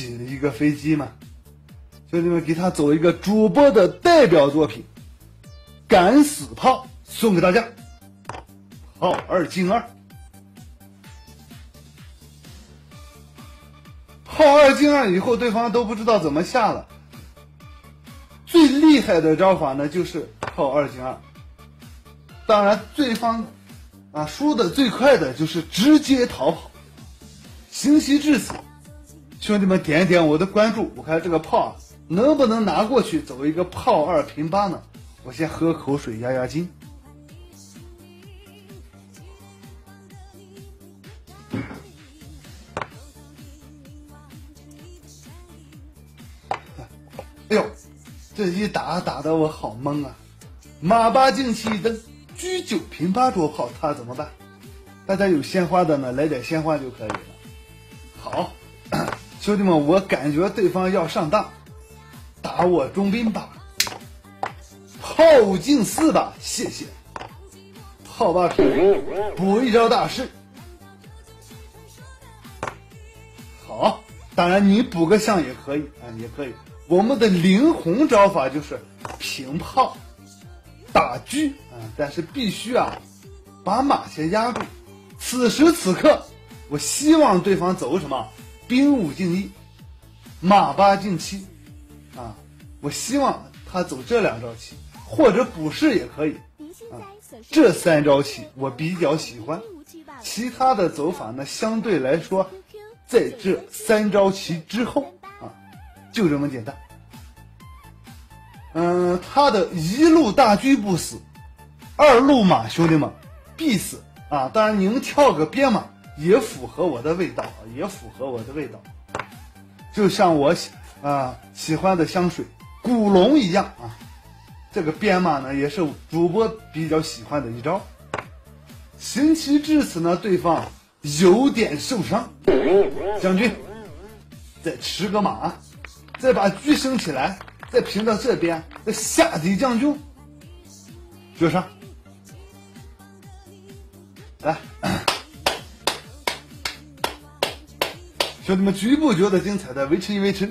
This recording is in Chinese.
起一个飞机嘛。兄弟们，给他走一个主播的代表作品《敢死炮》，送给大家。炮二进二，炮二进二以后，对方都不知道怎么下了。最厉害的招法呢，就是炮二进二。当然，对方啊输的最快的就是直接逃跑。行棋至此，兄弟们点点我的关注，我看这个炮。能不能拿过去走一个炮二平八呢？我先喝口水压压惊。哎呦，这一打打的我好懵啊！马八进七一蹬，车九平八捉炮，他怎么办？大家有鲜花的呢，来点鲜花就可以了。兄弟们，我感觉对方要上当。打我中兵吧，炮五进四吧，谢谢。炮八平，补一招大师。好，当然你补个象也可以啊，也可以。我们的灵魂招法就是平炮打车啊，但是必须啊把马先压住。此时此刻，我希望对方走什么？兵五进一，马八进七。啊，我希望他走这两招棋，或者补士也可以。啊，这三招棋我比较喜欢，其他的走法呢，相对来说，在这三招棋之后啊，就这么简单。嗯，他的一路大车不死，二路马兄弟们必死啊！当然您跳个边马也符合我的味道，也符合我的味道，就像我喜。啊，喜欢的香水古龙一样啊，这个编码呢也是主播比较喜欢的一招。行棋至此呢，对方有点受伤，将军再吃个马，再把车升起来，再平到这边，再下底将军，绝杀！来，兄弟们，局部觉得精彩的维持一维持。